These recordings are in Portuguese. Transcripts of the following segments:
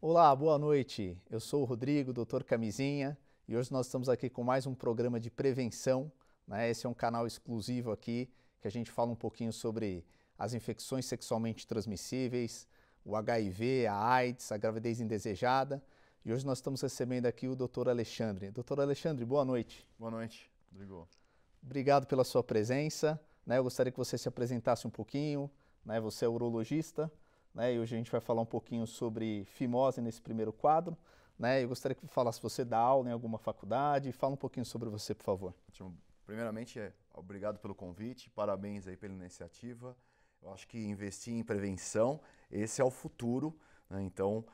Olá, boa noite. Eu sou o Rodrigo, doutor Camisinha, e hoje nós estamos aqui com mais um programa de prevenção. Né? Esse é um canal exclusivo aqui que a gente fala um pouquinho sobre as infecções sexualmente transmissíveis, o HIV, a AIDS, a gravidez indesejada. E hoje nós estamos recebendo aqui o doutor Alexandre. Doutor Alexandre, boa noite. Boa noite, Rodrigo. Obrigado pela sua presença. Né? Eu gostaria que você se apresentasse um pouquinho. Né? Você é urologista, né? E hoje a gente vai falar um pouquinho sobre fimose nesse primeiro quadro. Né? Eu gostaria que falasse você dá aula em alguma faculdade. Fala um pouquinho sobre você, por favor. Primeiramente, é, obrigado pelo convite, parabéns aí pela iniciativa. Eu acho que investir em prevenção, esse é o futuro. Né? Então,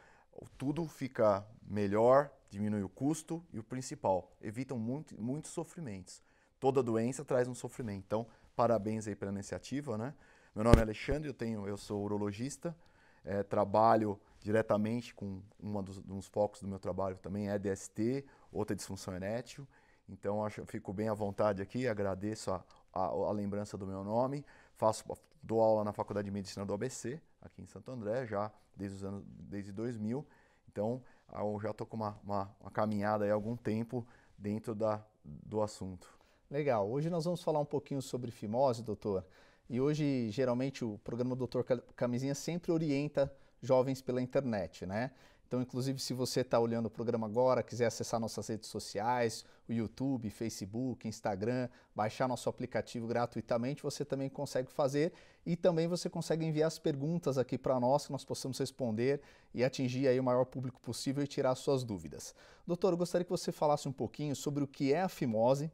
tudo fica melhor, diminui o custo e o principal, evitam muito, muitos sofrimentos. Toda doença traz um sofrimento. Então, parabéns aí pela iniciativa, né? Meu nome é Alexandre, eu tenho, eu sou urologista, é, trabalho diretamente com um dos, dos, focos do meu trabalho também é DST, outra disfunção erétil. Então acho, fico bem à vontade aqui, agradeço a, a, a, lembrança do meu nome. Faço, dou aula na Faculdade de Medicina do ABC, aqui em Santo André, já desde os anos desde 2000. Então eu já estou com uma, uma, uma, caminhada há algum tempo dentro da, do assunto. Legal. Hoje nós vamos falar um pouquinho sobre fimose, doutor. E hoje, geralmente, o programa Doutor Camisinha sempre orienta jovens pela internet, né? Então, inclusive, se você está olhando o programa agora, quiser acessar nossas redes sociais, o YouTube, Facebook, Instagram, baixar nosso aplicativo gratuitamente, você também consegue fazer e também você consegue enviar as perguntas aqui para nós que nós possamos responder e atingir aí o maior público possível e tirar suas dúvidas. Doutor, eu gostaria que você falasse um pouquinho sobre o que é a fimose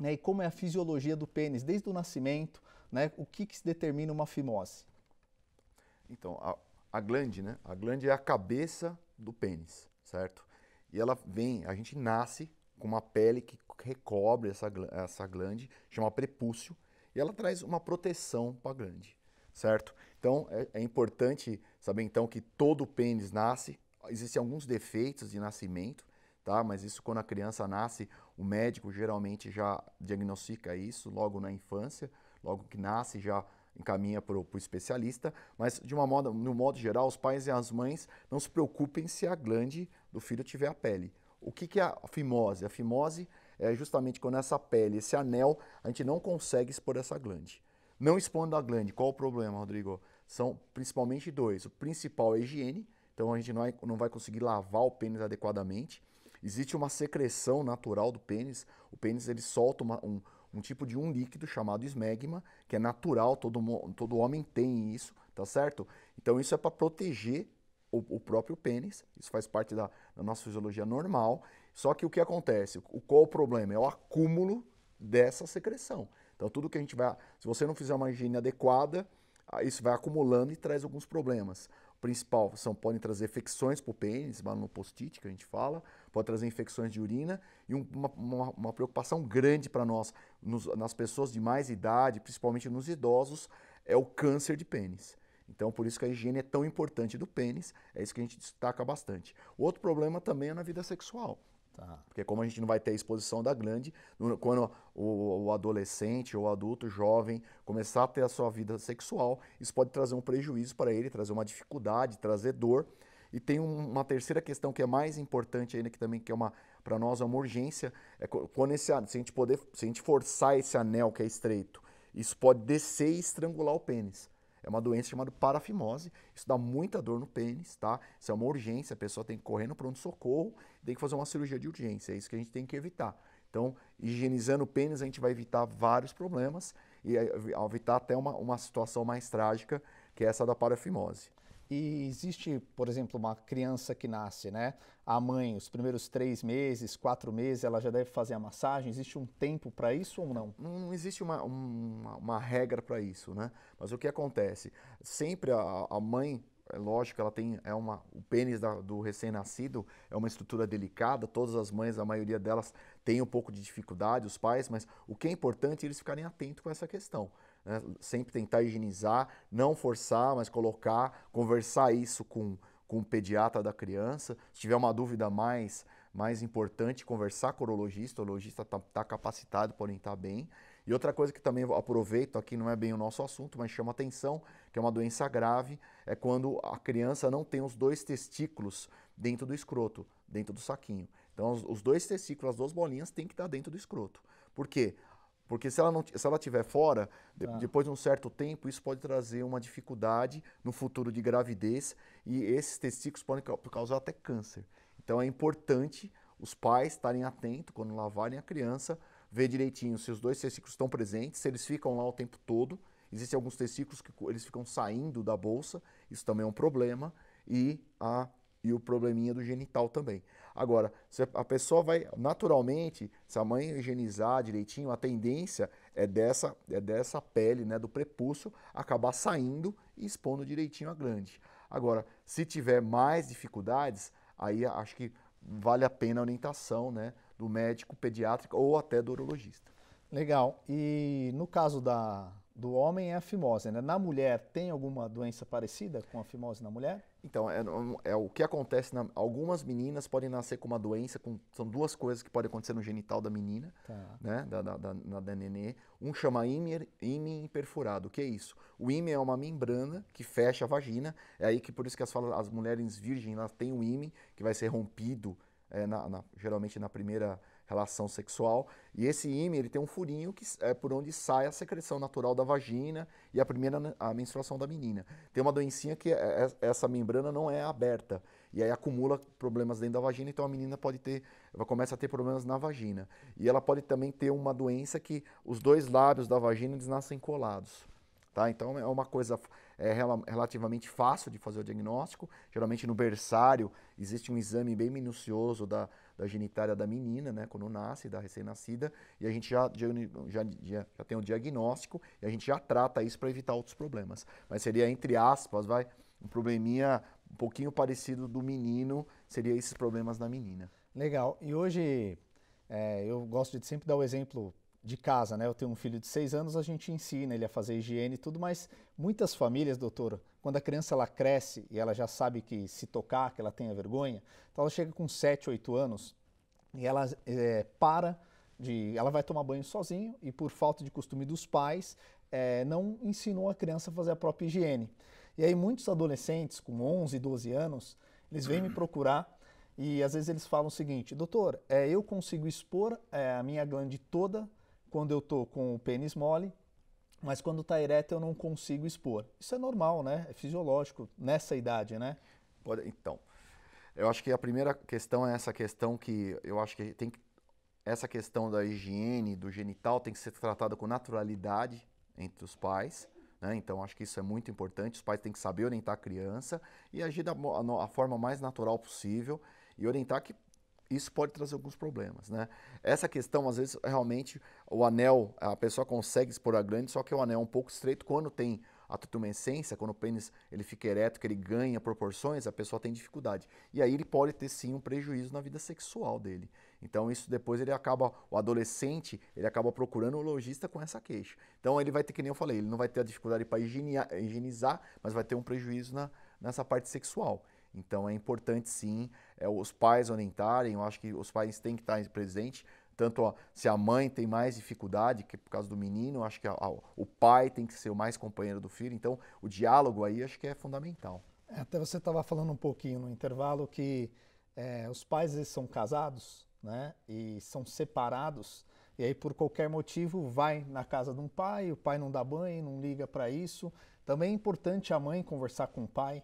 né, e como é a fisiologia do pênis desde o nascimento, né? O que, que determina uma fimose? Então, a, a glande, né? A glande é a cabeça do pênis, certo? E ela vem, a gente nasce com uma pele que recobre essa, essa glande, chama prepúcio, e ela traz uma proteção para a glande, certo? Então, é, é, importante saber então que todo pênis nasce, existem alguns defeitos de nascimento, tá? Mas isso quando a criança nasce, o médico geralmente já diagnostica isso logo na infância, logo que nasce já encaminha para o especialista, mas de uma moda, no modo geral, os pais e as mães não se preocupem se a glande do filho tiver a pele. O que, que é a fimose? A fimose é justamente quando essa pele, esse anel, a gente não consegue expor essa glande. Não expondo a glande, qual o problema, Rodrigo? São principalmente dois. O principal é a higiene, então a gente não vai, não vai conseguir lavar o pênis adequadamente. Existe uma secreção natural do pênis. O pênis ele solta uma, um, um tipo de um líquido chamado esmegma, que é natural, todo, todo homem tem isso, tá certo? Então isso é para proteger o, o, próprio pênis, isso faz parte da, da, nossa fisiologia normal, só que o que acontece? O, qual o problema? É o acúmulo dessa secreção. Então tudo que a gente vai, se você não fizer uma higiene adequada, isso vai acumulando e traz alguns problemas principal são podem trazer infecções para o pênis, post-it que a gente fala, pode trazer infecções de urina e uma, uma, uma preocupação grande para nós nos, nas pessoas de mais idade, principalmente nos idosos, é o câncer de pênis. Então, por isso que a higiene é tão importante do pênis, é isso que a gente destaca bastante. Outro problema também é na vida sexual. Tá. Porque como a gente não vai ter exposição da glande, quando o, o, adolescente ou adulto jovem começar a ter a sua vida sexual, isso pode trazer um prejuízo para ele, trazer uma dificuldade, trazer dor. E tem um, uma terceira questão que é mais importante ainda, que também que é uma para nós é uma urgência, é quando esse, se a gente poder, se a gente forçar esse anel que é estreito, isso pode descer e estrangular o pênis. É uma doença chamada parafimose. Isso dá muita dor no pênis, tá? Isso é uma urgência, a pessoa tem que correr no pronto-socorro, tem que fazer uma cirurgia de urgência. É isso que a gente tem que evitar. Então, higienizando o pênis, a gente vai evitar vários problemas e eh, evitar até uma, uma situação mais trágica, que é essa da parafimose. E existe, por exemplo, uma criança que nasce, né? A mãe, os primeiros três meses, quatro meses, ela já deve fazer a massagem. Existe um tempo para isso ou não? Não existe uma, uma, uma regra para isso, né? Mas o que acontece? Sempre a, a mãe é lógico, ela tem é uma o pênis da, do recém-nascido é uma estrutura delicada. Todas as mães, a maioria delas tem um pouco de dificuldade, os pais, mas o que é importante é eles ficarem atentos com essa questão. Né? Sempre tentar higienizar, não forçar, mas colocar, conversar isso com, com o pediatra da criança. Se tiver uma dúvida mais, mais importante, conversar com o urologista. O urologista está tá capacitado para orientar bem. E outra coisa que também aproveito, aqui não é bem o nosso assunto, mas chama atenção, que é uma doença grave, é quando a criança não tem os dois testículos dentro do escroto, dentro do saquinho. Então, os, os dois testículos, as duas bolinhas, tem que estar dentro do escroto. Por quê? Porque se ela não, se ela estiver fora, de, ah. depois de um certo tempo, isso pode trazer uma dificuldade no futuro de gravidez e esses testículos podem causar até câncer. Então é importante os pais estarem atentos quando lavarem a criança, ver direitinho se os dois testículos estão presentes, se eles ficam lá o tempo todo. Existem alguns testículos que eles ficam saindo da bolsa, isso também é um problema, e a e o probleminha do genital também. Agora, se a pessoa vai naturalmente, se a mãe higienizar direitinho, a tendência é dessa, é dessa pele, né, do prepúcio, acabar saindo e expondo direitinho a glande. Agora, se tiver mais dificuldades, aí acho que vale a pena a orientação, né, do médico pediátrico ou até do urologista. Legal. E no caso da, do homem é a fimose, né? Na mulher, tem alguma doença parecida com a fimose na mulher? Então, é, é o que acontece, na, algumas meninas podem nascer com uma doença, com, são duas coisas que podem acontecer no genital da menina, tá. né, da, da, da, da, nenê. Um chama ímã perfurado, o que é isso? O ímã é uma membrana que fecha a vagina, é aí que por isso que as, as mulheres virgens elas têm o ímã, que vai ser rompido, é, na, na, geralmente na primeira relação sexual. E esse ímã ele tem um furinho que é por onde sai a secreção natural da vagina e a primeira a menstruação da menina. Tem uma doencinha que é, é, essa membrana não é aberta e aí acumula problemas dentro da vagina, então a menina pode ter, ela começa a ter problemas na vagina. E ela pode também ter uma doença que os dois lábios da vagina eles nascem colados. Tá? Então é uma coisa é, relativamente fácil de fazer o diagnóstico. Geralmente no berçário existe um exame bem minucioso da, da genitália da menina, né, quando nasce, da recém-nascida, e a gente já, já, já, já tem o diagnóstico e a gente já trata isso para evitar outros problemas. Mas seria, entre aspas, vai, um probleminha um pouquinho parecido do menino, seria esses problemas da menina. Legal. E hoje é, eu gosto de sempre dar o exemplo de casa, né? Eu tenho um filho de seis anos, a gente ensina ele a fazer higiene e tudo, mas muitas famílias, doutora, quando a criança ela cresce e ela já sabe que se tocar, que ela tenha vergonha, então ela chega com sete, oito anos e ela é, para de, ela vai tomar banho sozinho e por falta de costume dos pais, é, não ensinou a criança a fazer a própria higiene. E aí muitos adolescentes com 11, 12 anos, eles vêm me procurar e às vezes eles falam o seguinte, doutor, é, eu consigo expor a minha glande toda quando eu estou com o pênis mole, mas quando está ereto eu não consigo expor. Isso é normal, né? É fisiológico nessa idade, né? Pode, então, eu acho que a primeira questão é essa questão que eu acho que tem que, essa questão da higiene do genital tem que ser tratada com naturalidade entre os pais. Né? Então, acho que isso é muito importante. Os pais têm que saber orientar a criança e agir da a, forma mais natural possível e orientar que isso pode trazer alguns problemas, né? Essa questão, às vezes, realmente, o anel, a pessoa consegue expor a glande, só que o anel é um pouco estreito. Quando tem a tutumescência, quando o pênis ele fica ereto, que ele ganha proporções, a pessoa tem dificuldade. E aí ele pode ter, sim, um prejuízo na vida sexual dele. Então, isso depois ele acaba, o adolescente, ele acaba procurando o lojista com essa queixa. Então, ele vai ter, que nem eu falei, ele não vai ter a dificuldade para higienizar, mas vai ter um prejuízo na, nessa parte sexual. Então é importante sim é, os pais orientarem, eu acho que os pais têm que estar presentes, tanto ó, se a mãe tem mais dificuldade, que por causa do menino, eu acho que a, a, o pai tem que ser o mais companheiro do filho, então o diálogo aí acho que é fundamental. É, até você estava falando um pouquinho no intervalo que é, os pais eles são casados né, e são separados, e aí por qualquer motivo vai na casa de um pai, o pai não dá banho, não liga para isso. Também é importante a mãe conversar com o pai,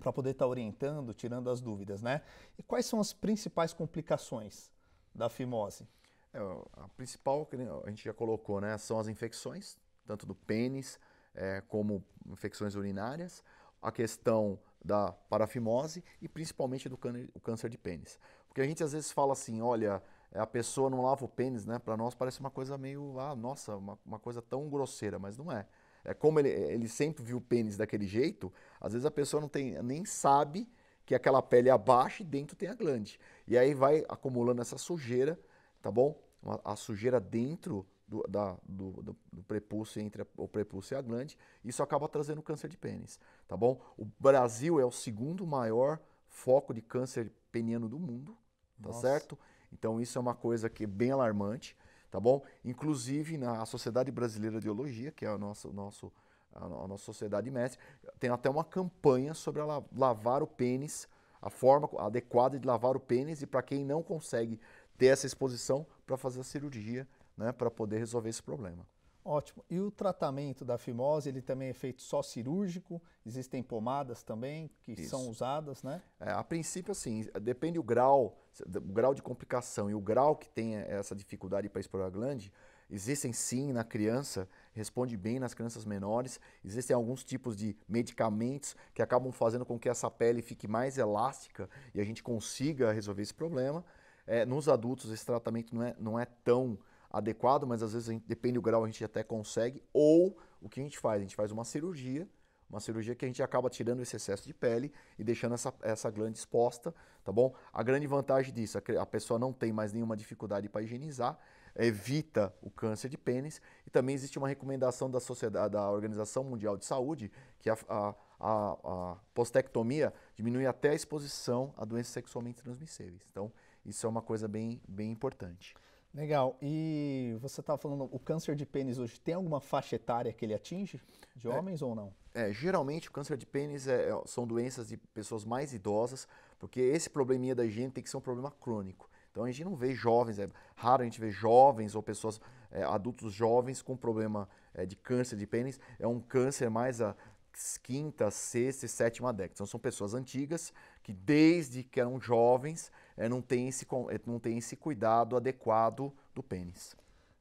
para poder estar tá orientando, tirando as dúvidas, né? E quais são as principais complicações da fimose? É, a principal, que a gente já colocou, né, são as infecções, tanto do pênis é, como infecções urinárias, a questão da parafimose e principalmente do câncer de pênis. Porque a gente às vezes fala assim, olha, a pessoa não lava o pênis, né? Para nós parece uma coisa meio, ah, nossa, uma, uma coisa tão grosseira, mas não é é, como ele, ele sempre viu o pênis daquele jeito, às vezes a pessoa não tem, nem sabe que aquela pele é abaixo e dentro tem a glande. E aí vai acumulando essa sujeira, tá bom? A, a sujeira dentro do, da, do, do, do, prepúcio entre a, o prepúcio e a glande, isso acaba trazendo câncer de pênis, tá bom? O Brasil é o segundo maior foco de câncer peniano do mundo, tá Nossa. certo? Então isso é uma coisa que é bem alarmante, tá bom? Inclusive na Sociedade Brasileira de Biologia, que é a nossa, nosso, a, nossa sociedade mestre, tem até uma campanha sobre a lavar o pênis, a forma adequada de lavar o pênis e para quem não consegue ter essa exposição para fazer a cirurgia, né, para poder resolver esse problema. Ótimo. E o tratamento da fimose, ele também é feito só cirúrgico? Existem pomadas também que Isso. são usadas, né? É, a princípio, assim, depende o grau, o grau de complicação e o grau que tem essa dificuldade para explorar a glande. Existem sim na criança, responde bem nas crianças menores. Existem alguns tipos de medicamentos que acabam fazendo com que essa pele fique mais elástica e a gente consiga resolver esse problema. É, nos adultos, esse tratamento não é, não é tão adequado, mas às vezes gente, depende do grau a gente até consegue. Ou o que a gente faz? A gente faz uma cirurgia, uma cirurgia que a gente acaba tirando esse excesso de pele e deixando essa, essa glande exposta, tá bom? A grande vantagem disso, a, pessoa não tem mais nenhuma dificuldade para higienizar, evita o câncer de pênis e também existe uma recomendação da sociedade, da Organização Mundial de Saúde que a, a, a, a postectomia diminui até a exposição a doenças sexualmente transmissíveis. Então, isso é uma coisa bem, bem importante. Legal. E você estava falando, o câncer de pênis hoje tem alguma faixa etária que ele atinge? De é. homens é, ou não? É, geralmente o câncer de pênis é, é, são doenças de pessoas mais idosas, porque esse probleminha da higiene tem que ser um problema crônico. Então a gente não vê jovens, é raro a gente ver jovens ou pessoas, é, adultos jovens com problema é, de câncer de pênis. É um câncer mais a quinta, sexta e sétima década. Então são pessoas antigas que desde que eram jovens é, não, tem esse, é, não tem esse cuidado adequado do pênis.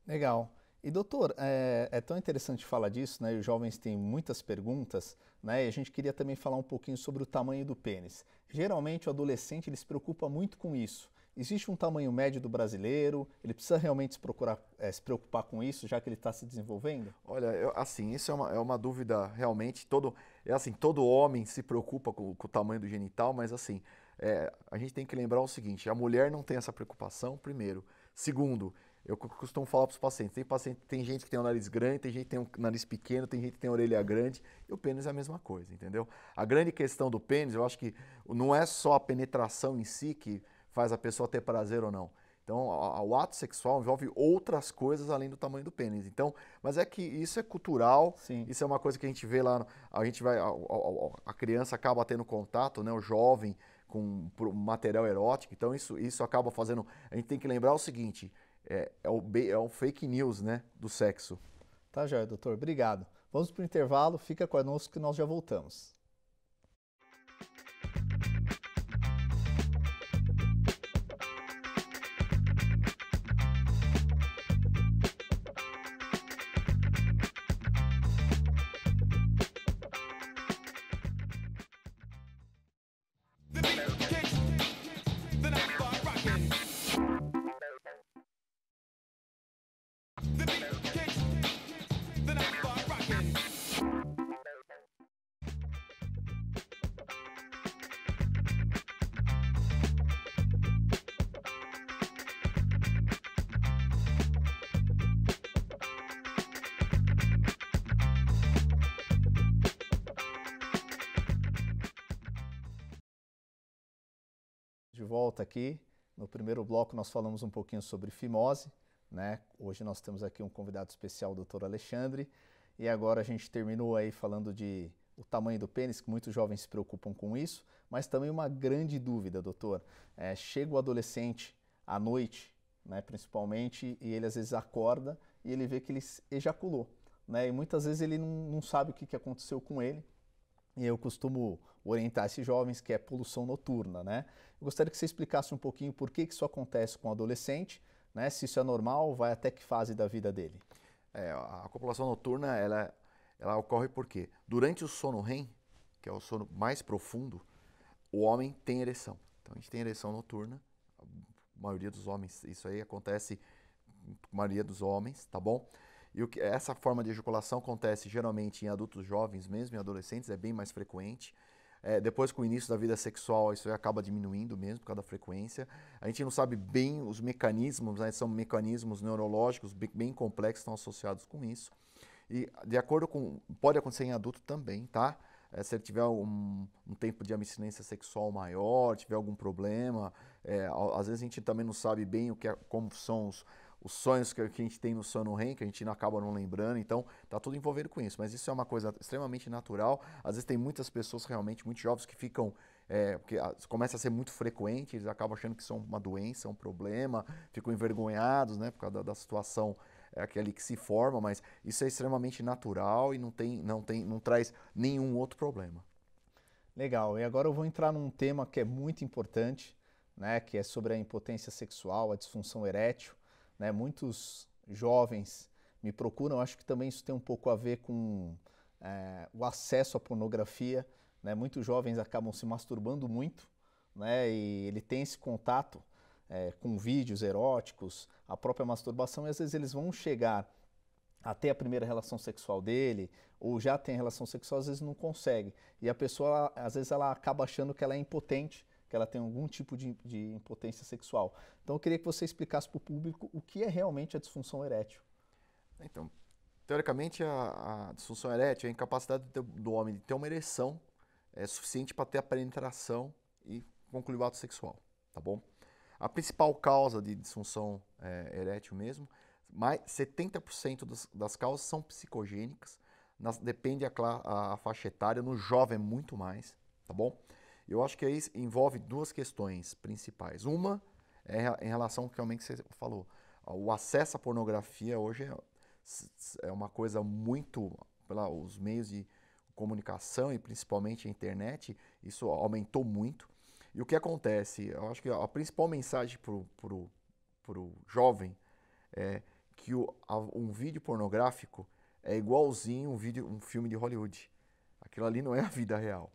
Legal. E doutor, é, é, tão interessante falar disso, né? Os jovens têm muitas perguntas, né? E a gente queria também falar um pouquinho sobre o tamanho do pênis. Geralmente o adolescente ele se preocupa muito com isso. Existe um tamanho médio do brasileiro? Ele precisa realmente se, procurar, é, se preocupar com isso, já que ele está se desenvolvendo? Olha, eu, assim, isso é uma, é uma dúvida realmente. Todo, é assim, todo homem se preocupa com, com o tamanho do genital, mas assim, é, a gente tem que lembrar o seguinte: a mulher não tem essa preocupação, primeiro. Segundo, eu costumo falar para os pacientes: tem, paciente, tem gente que tem um nariz grande, tem gente que tem um nariz pequeno, tem gente que tem orelha grande, e o pênis é a mesma coisa, entendeu? A grande questão do pênis, eu acho que não é só a penetração em si que faz a pessoa ter prazer ou não. Então, o ato sexual envolve outras coisas além do tamanho do pênis. Então, mas é que isso é cultural, Sim. isso é uma coisa que a gente vê lá, a gente vai, a, a, a criança acaba tendo contato, né, o jovem com material erótico. Então isso, isso acaba fazendo. A gente tem que lembrar o seguinte: é, é, o, é o fake news né, do sexo. Tá, Jair, doutor. Obrigado. Vamos para o intervalo, fica conosco que nós já voltamos. Volta aqui. No primeiro bloco nós falamos um pouquinho sobre fimose, né? Hoje nós temos aqui um convidado especial, o Dr. Alexandre, e agora a gente terminou aí falando de o tamanho do pênis, que muitos jovens se preocupam com isso, mas também uma grande dúvida, doutor. É, chega o adolescente à noite, né, principalmente, e ele às vezes acorda e ele vê que ele ejaculou, né? E muitas vezes ele não, não sabe o que, que aconteceu com ele. Eu costumo orientar esses jovens que é poluição noturna, né? Eu gostaria que você explicasse um pouquinho por que, isso acontece com o adolescente, né? Se isso é normal, vai até que fase da vida dele? É, a copulação noturna, ela, ela ocorre porque durante o sono REM, que é o sono mais profundo, o homem tem ereção. Então a gente tem ereção noturna, a maioria dos homens, isso aí acontece a maioria dos homens, tá bom? E o que, essa forma de ejaculação acontece geralmente em adultos jovens mesmo, em adolescentes, é bem mais frequente. É, depois, com o início da vida sexual, isso acaba diminuindo mesmo por causa da frequência. A gente não sabe bem os mecanismos, né, são mecanismos neurológicos bem, bem complexos, estão associados com isso. E de acordo com. Pode acontecer em adulto também, tá? É, se ele tiver um, um, tempo de abstinência sexual maior, tiver algum problema, é, às vezes a gente também não sabe bem o que é, como são os, os sonhos que, a gente tem no sono REM, que a gente não acaba não lembrando, então tá tudo envolvido com isso. Mas isso é uma coisa extremamente natural. Às vezes tem muitas pessoas realmente, muito jovens, que ficam, é, que começa a ser muito frequente, eles acabam achando que são uma doença, um problema, ficam envergonhados, né, por causa da, da situação é aquele que se forma, mas isso é extremamente natural e não, tem, não, tem, não traz nenhum outro problema. Legal, e agora eu vou entrar num tema que é muito importante, né, que é sobre a impotência sexual, a disfunção erétil. Né? Muitos jovens me procuram, acho que também isso tem um pouco a ver com é, o acesso à pornografia. Né? Muitos jovens acabam se masturbando muito né? e ele tem esse contato é, com vídeos eróticos, a própria masturbação, e às vezes eles vão chegar até a primeira relação sexual dele, ou já tem relação sexual, às vezes não consegue. E a pessoa, às vezes, ela acaba achando que ela é impotente, que ela tem algum tipo de, de impotência sexual. Então eu queria que você explicasse para o público o que é realmente a disfunção erétil. Então, teoricamente, a, a disfunção erétil é a incapacidade do, do homem de ter uma ereção é suficiente para ter a penetração e concluir o ato sexual, tá bom? A principal causa de disfunção é, erétil mesmo, mais 70% das, das causas são psicogênicas, nas, depende a, a, a, faixa etária, no jovem é muito mais, tá bom? Eu acho que aí envolve duas questões principais. Uma é em relação ao que realmente você falou. O acesso à pornografia hoje é, é uma coisa muito, pelos meios de comunicação e principalmente a internet, isso aumentou muito. E o que acontece? Eu acho que a principal mensagem para o jovem é que o, um vídeo pornográfico é igualzinho um, vídeo, um filme de Hollywood. Aquilo ali não é a vida real.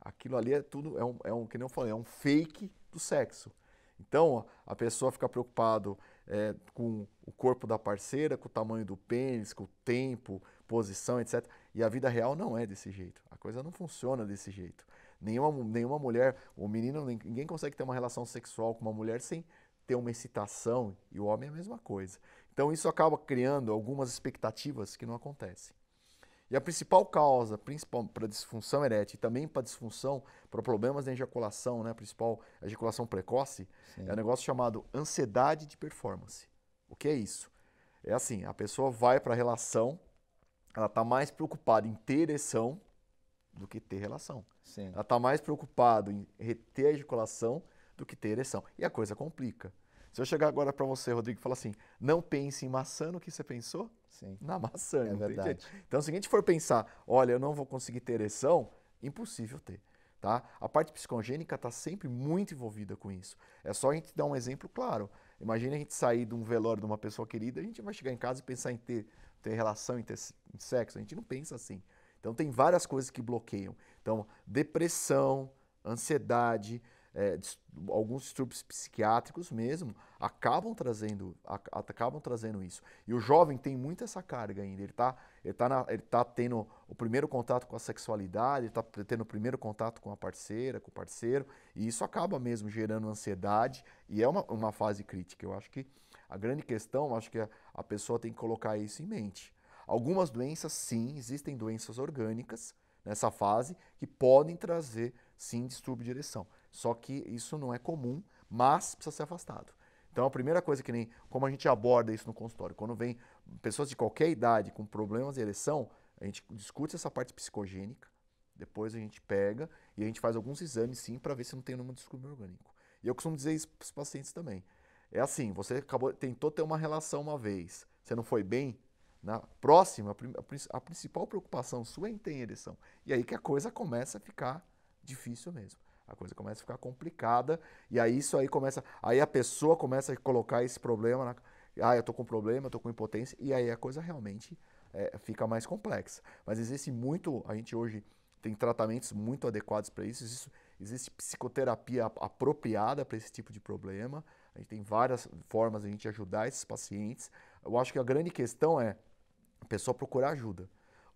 Aquilo ali é tudo, é um, é um que nem eu falei, é um fake do sexo. Então, a pessoa fica preocupado é, com o corpo da parceira, com o tamanho do pênis, com o tempo, posição, etc. E a vida real não é desse jeito. A coisa não funciona desse jeito. Nenhuma, nenhuma mulher, o menino, ninguém consegue ter uma relação sexual com uma mulher sem ter uma excitação, e o homem é a mesma coisa. Então isso acaba criando algumas expectativas que não acontecem. E a principal causa, principal para disfunção erétil e também para disfunção, para problemas de ejaculação, né, principal ejaculação precoce, Sim. é um negócio chamado ansiedade de performance. O que é isso? É assim, a pessoa vai para a relação, ela está mais preocupada em ter ereção do que ter relação. Sim. Ela está mais preocupada em reter a ejaculação do que ter ereção. E a coisa complica. Se eu chegar agora para você, Rodrigo, e falar assim, não pense em maçã no que você pensou, Sim. na maçã. É verdade. Então, se a gente for pensar, olha, eu não vou conseguir ter ereção, impossível ter. Tá? A parte psicogênica está sempre muito envolvida com isso. É só a gente dar um exemplo claro. Imagina a gente sair de um velório de uma pessoa querida, a gente vai chegar em casa e pensar em ter, ter relação, em ter em sexo. A gente não pensa assim. Então tem várias coisas que bloqueiam. Então, depressão, ansiedade, é, alguns distúrbios psiquiátricos mesmo acabam trazendo, acabam trazendo isso. E o jovem tem muito essa carga ainda. Ele está ele tá ele tá tendo o primeiro contato com a sexualidade, ele está tendo o primeiro contato com a parceira, com o parceiro, e isso acaba mesmo gerando ansiedade e é uma, uma fase crítica. Eu acho que a grande questão, acho que a, a pessoa tem que colocar isso em mente. Algumas doenças, sim, existem doenças orgânicas nessa fase que podem trazer, sim, distúrbio de ereção. Só que isso não é comum, mas precisa ser afastado. Então, a primeira coisa que nem como a gente aborda isso no consultório, quando vem pessoas de qualquer idade com problemas de ereção, a gente discute essa parte psicogênica, depois a gente pega e a gente faz alguns exames sim para ver se não tem nenhum distúrbio orgânico. E eu costumo dizer isso para os pacientes também. É assim, você acabou, tentou ter uma relação uma vez, você não foi bem, na próxima, a, a principal preocupação sua é em ter ereção. E aí que a coisa começa a ficar difícil mesmo. A coisa começa a ficar complicada e aí isso aí começa, aí a pessoa começa a colocar esse problema na, ah, eu tô com problema, eu tô com impotência e aí a coisa realmente é, fica mais complexa. Mas existe muito, a gente hoje tem tratamentos muito adequados para isso, existe, existe psicoterapia apropriada para esse tipo de problema. A gente tem várias formas de a gente ajudar esses pacientes. Eu acho que a grande questão é a pessoa procurar ajuda.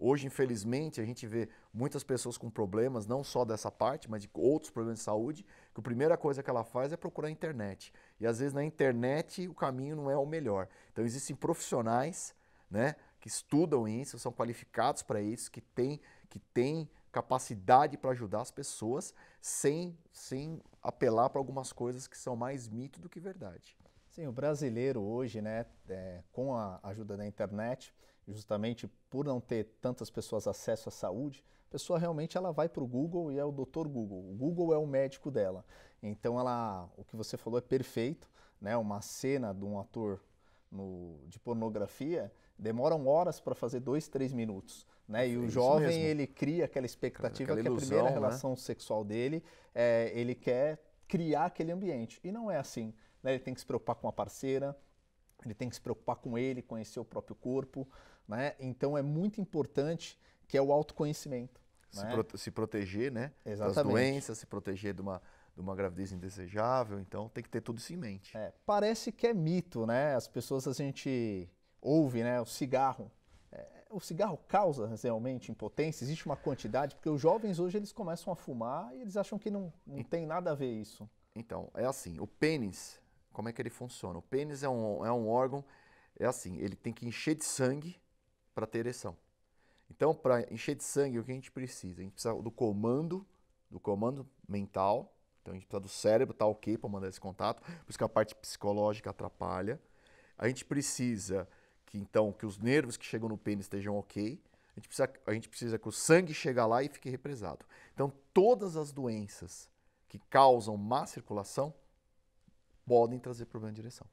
Hoje, infelizmente, a gente vê muitas pessoas com problemas, não só dessa parte, mas de outros problemas de saúde, que a primeira coisa que ela faz é procurar a internet. E às vezes na internet o caminho não é o melhor. Então existem profissionais né, que estudam isso, são qualificados para isso, que têm que têm capacidade para ajudar as pessoas sem, sem apelar para algumas coisas que são mais mito do que verdade. Sim, o brasileiro hoje, né, é, com a ajuda da internet, justamente por não ter tantas pessoas acesso à saúde, a pessoa realmente ela vai para o Google e é o doutor Google. O Google é o médico dela. Então ela, o que você falou é perfeito, né? Uma cena de um ator no, de pornografia demoram horas para fazer dois, três minutos. Né? E o jovem ele cria aquela expectativa aquela ilusão, que a primeira né? relação sexual dele é, ele quer criar aquele ambiente e não é assim. Né? Ele tem que se preocupar com a parceira, ele tem que se preocupar com ele, conhecer o próprio corpo. Né? Então é muito importante que é o autoconhecimento. Se, né? se proteger né? Exatamente. das doenças, se proteger de uma, de uma gravidez indesejável, então tem que ter tudo isso em mente. É, parece que é mito, né? As pessoas a gente ouve, né? O cigarro. É, o cigarro causa realmente impotência? Existe uma quantidade? Porque os jovens hoje eles começam a fumar e eles acham que não, não tem nada a ver isso. Então, é assim, o pênis, como é que ele funciona? O pênis é um, é um órgão, é assim, ele tem que encher de sangue para ter ereção. Então, para encher de sangue, o que a gente precisa? A gente precisa do comando, do comando mental. Então, a gente precisa do cérebro tá ok para mandar esse contato. Por isso que a parte psicológica atrapalha. A gente precisa que, então, que os nervos que chegam no pênis estejam ok. A gente, precisa, a gente precisa que o sangue chegue lá e fique represado. Então, todas as doenças que causam má circulação podem trazer problema de direção.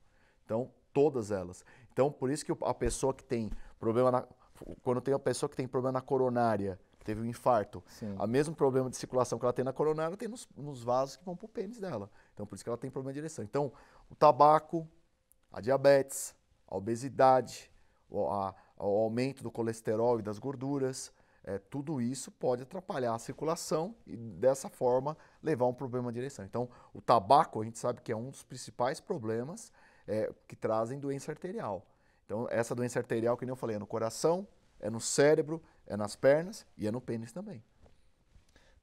Então, todas elas. Então, por isso que a pessoa que tem problema na, quando tem uma pessoa que tem problema na coronária, teve um infarto, Sim. a mesmo problema de circulação que ela tem na coronária, tem nos, nos vasos que vão para o pênis dela. Então, por isso que ela tem problema de direção. Então, o tabaco, a diabetes, a obesidade, o, a, o aumento do colesterol e das gorduras, é, tudo isso pode atrapalhar a circulação e, dessa forma, levar a um problema de direção. Então, o tabaco, a gente sabe que é um dos principais problemas é, que trazem doença arterial. Então, essa doença arterial, que nem eu falei, é no coração, é no cérebro, é nas pernas e é no pênis também.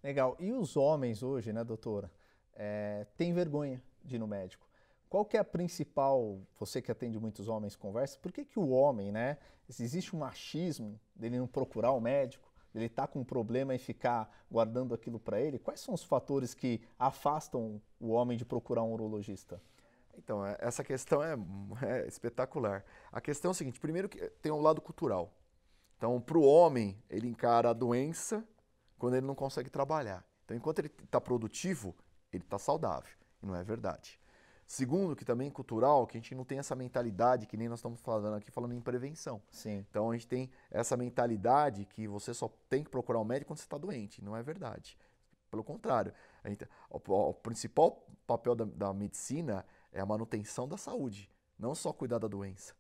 Legal. E os homens hoje, né, doutora, é, têm vergonha de ir no médico. Qual que é a principal, você que atende muitos homens, conversa, por que, que o homem, né, existe um machismo dele não procurar o médico, dele estar tá com um problema e ficar guardando aquilo para ele? Quais são os fatores que afastam o homem de procurar um urologista? Então, é, essa questão é, é, espetacular. A questão é o seguinte: primeiro, que tem um lado cultural. Então, para o homem, ele encara a doença quando ele não consegue trabalhar. Então, enquanto ele está produtivo, ele está saudável. E não é verdade. Segundo, que também é cultural, que a gente não tem essa mentalidade que nem nós estamos falando aqui, falando em prevenção. Sim. Então, a gente tem essa mentalidade que você só tem que procurar um médico quando você está doente. Não é verdade. Pelo contrário, gente, o, o, principal papel da, da medicina é a manutenção da saúde, não só cuidar da doença.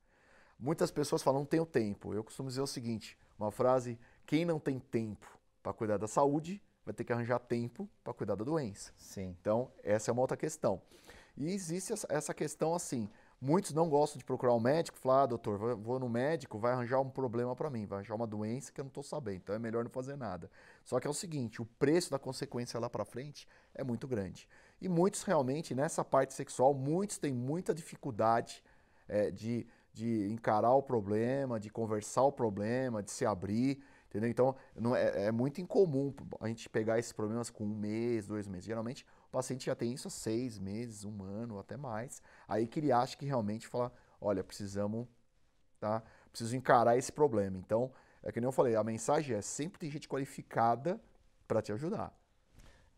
Muitas pessoas falam, não tenho tempo. Eu costumo dizer o seguinte, uma frase, quem não tem tempo para cuidar da saúde, vai ter que arranjar tempo para cuidar da doença. Sim. Então, essa é uma outra questão. E existe essa questão assim, muitos não gostam de procurar um médico, falar, ah, doutor, vou no médico, vai arranjar um problema para mim, vai arranjar uma doença que eu não estou sabendo, então é melhor não fazer nada. Só que é o seguinte, o preço da consequência lá para frente é muito grande. E muitos realmente, nessa parte sexual, muitos têm muita dificuldade é, de, de encarar o problema, de conversar o problema, de se abrir, entendeu? Então, não é, é muito incomum a gente pegar esses problemas com um mês, dois meses. Geralmente, o paciente já tem isso há seis meses, um ano, até mais. Aí que ele acha que realmente fala, olha, precisamos, tá? Preciso encarar esse problema. Então, é que nem eu falei, a mensagem é sempre tem gente qualificada para te ajudar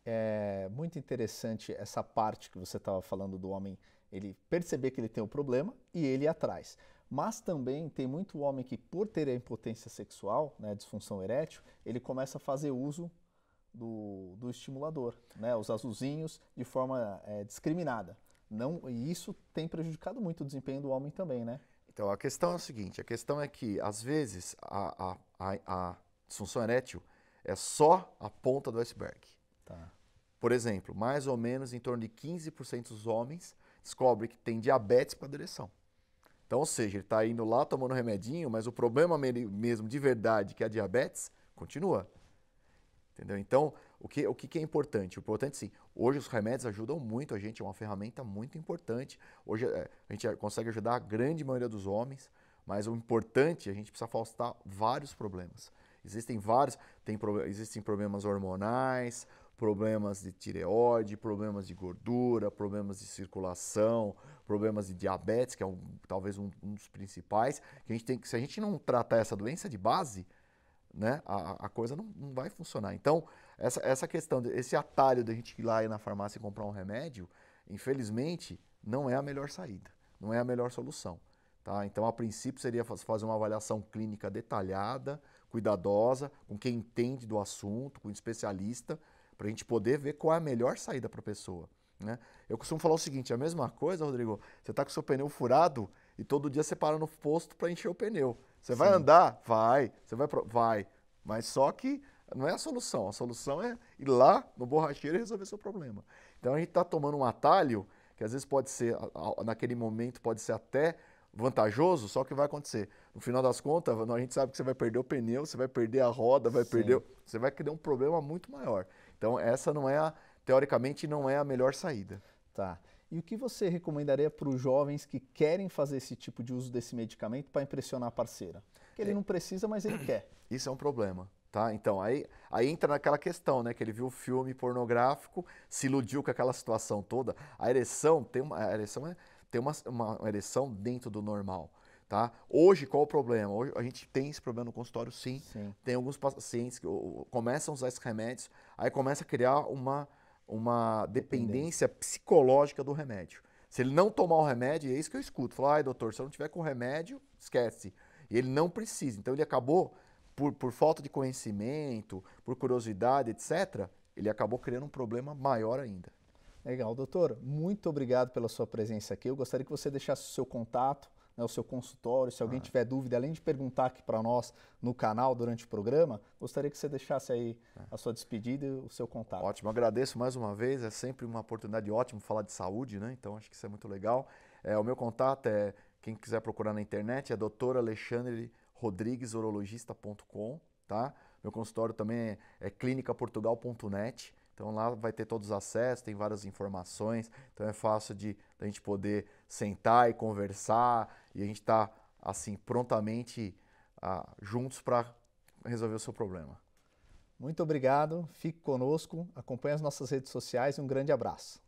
é muito interessante essa parte que você estava falando do homem, ele perceber que ele tem o um problema e ele ir atrás. Mas também tem muito homem que, por ter a impotência sexual, né, disfunção erétil, ele começa a fazer uso do, do estimulador, né, os azulzinhos, de forma é, discriminada. Não, e isso tem prejudicado muito o desempenho do homem também, né? Então, a questão é a seguinte, a questão é que, às vezes, a, a, a, a disfunção erétil é só a ponta do iceberg. Tá. Por exemplo, mais ou menos em torno de 15% dos homens descobrem que tem diabetes para direção. Então, ou seja, ele está indo lá tomando remedinho, mas o problema mesmo de verdade, que é a diabetes, continua. Entendeu? Então, o que, o que é importante? O importante, sim, hoje os remédios ajudam muito a gente, é uma ferramenta muito importante. Hoje é, a gente consegue ajudar a grande maioria dos homens, mas o importante, a gente precisa afastar vários problemas. Existem vários, tem, existem problemas hormonais, problemas de tireoide, problemas de gordura, problemas de circulação, problemas de diabetes, que é um, talvez um, um, dos principais. Que a gente tem que, se a gente não tratar essa doença de base, né, a, a coisa não, não, vai funcionar. Então, essa, essa questão, esse atalho da gente ir lá na farmácia e comprar um remédio, infelizmente, não é a melhor saída, não é a melhor solução. Tá? Então, a princípio, seria fazer uma avaliação clínica detalhada, cuidadosa, com quem entende do assunto, com um especialista, para a gente poder ver qual é a melhor saída para a pessoa. Né? Eu costumo falar o seguinte: a mesma coisa, Rodrigo, você está com o seu pneu furado e todo dia você para no posto para encher o pneu. Você Sim. vai andar? Vai. Você vai? Pro... Vai. Mas só que não é a solução. A solução é ir lá no borracheiro e resolver seu problema. Então a gente está tomando um atalho que às vezes pode ser, naquele momento, pode ser até vantajoso, só que vai acontecer. No final das contas, a gente sabe que você vai perder o pneu, você vai perder a roda, vai Sim. perder. Você vai criar um problema muito maior. Então, essa não é a, teoricamente, não é a melhor saída. Tá. E o que você recomendaria para os jovens que querem fazer esse tipo de uso desse medicamento para impressionar a parceira? Que ele é. não precisa, mas ele quer. Isso é um problema. Tá? Então, aí, aí entra naquela questão, né? Que ele viu o filme pornográfico, se iludiu com aquela situação toda. A ereção tem uma, a ereção é, tem uma, uma ereção dentro do normal. Tá? Hoje, qual o problema? Hoje a gente tem esse problema no consultório, sim. sim. Tem alguns pacientes que começam a usar esses remédios, aí começa a criar uma, uma dependência psicológica do remédio. Se ele não tomar o remédio, é isso que eu escuto. Falar, ai doutor, se eu não tiver com o remédio, esquece. E ele não precisa. Então ele acabou, por, por falta de conhecimento, por curiosidade, etc., ele acabou criando um problema maior ainda. Legal, doutor. Muito obrigado pela sua presença aqui. Eu gostaria que você deixasse o seu contato né, o seu consultório. Se alguém ah. tiver dúvida, além de perguntar aqui para nós no canal durante o programa, gostaria que você deixasse aí é. a sua despedida e o seu contato. Ótimo, agradeço mais uma vez. É sempre uma oportunidade ótima falar de saúde, né? Então acho que isso é muito legal. É, o meu contato é, quem quiser procurar na internet, é doutor Alexandre Rodrigues, urologista.com, tá? Meu consultório também é, é clinicaportugal.net. Então lá vai ter todos os acessos, tem várias informações, então é fácil de a gente poder sentar e conversar. E a gente está assim prontamente ah, juntos para resolver o seu problema. Muito obrigado, fique conosco, acompanhe as nossas redes sociais. E um grande abraço.